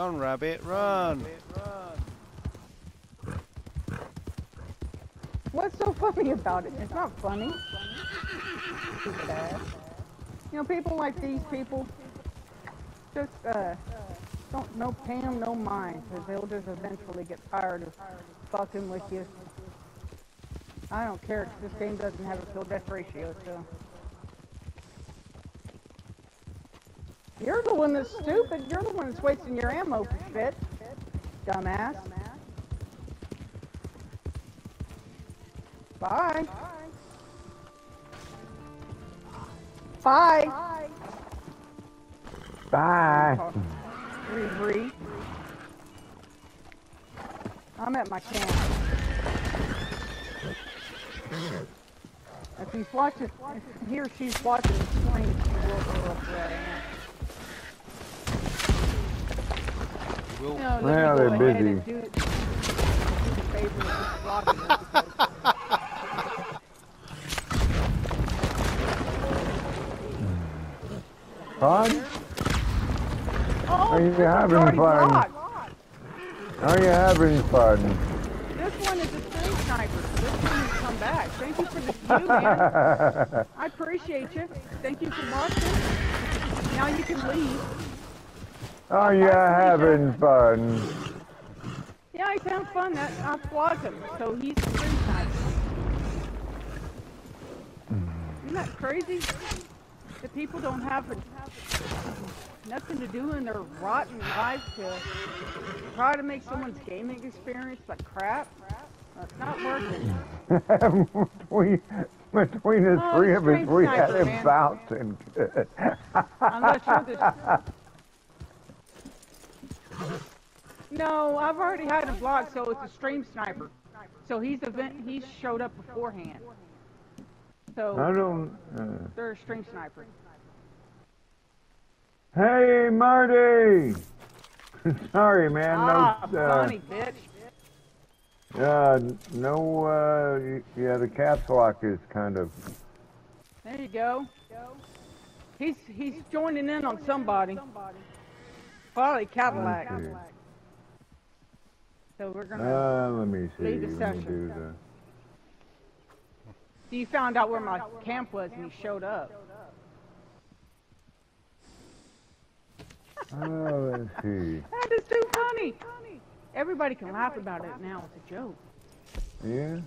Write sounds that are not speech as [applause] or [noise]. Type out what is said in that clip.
Run, rabbit, run! What's so funny about it? It's not funny. You know, people like these people just uh, don't no them no mind because they'll just eventually get tired of fucking with you. I don't care this game doesn't have a kill death ratio, so. You're the one that's stupid. You're the one that's wasting your ammo shit. Dumbass. Bye. Bye. Bye. Bye. Bree I'm at my camp. If he's watching, if he or she's watching the she will where I of just blocking her because Fun? Oh, Are you having oh, fun? blocked. Are you having fun? This one is a stream sniper. This one has come back. Thank you for the view, man. [laughs] I appreciate you. Thank you for watching. Now you can leave. Are you having fun? Yeah, he sounds fun. That I blocked him, so he's stream hmm. sniper. Isn't that crazy? That people don't have nothing to do in their rotten life to try to make someone's gaming experience like crap. That's not working. [laughs] we, between the Oh, three the of us, we had him bouncing good. Unless you're the. No, I've already had him blocked, so it's a stream sniper. So he's event. He showed up beforehand. So I don't. Uh, they're a stream sniper. hey, Marty! [laughs] Sorry, man. Ah, no, uh, funny bitch. uh, no, uh, yeah, the caps lock is kind of. There you go. He's he's joining in on somebody. Probably Cadillac. Okay. So we're gonna. Uh, let me see. Lead the session. do the. you found out where my camp was and he showed up. Oh, let's see. [laughs] That is too funny. Everybody can laugh about it now. It's a joke. Yeah.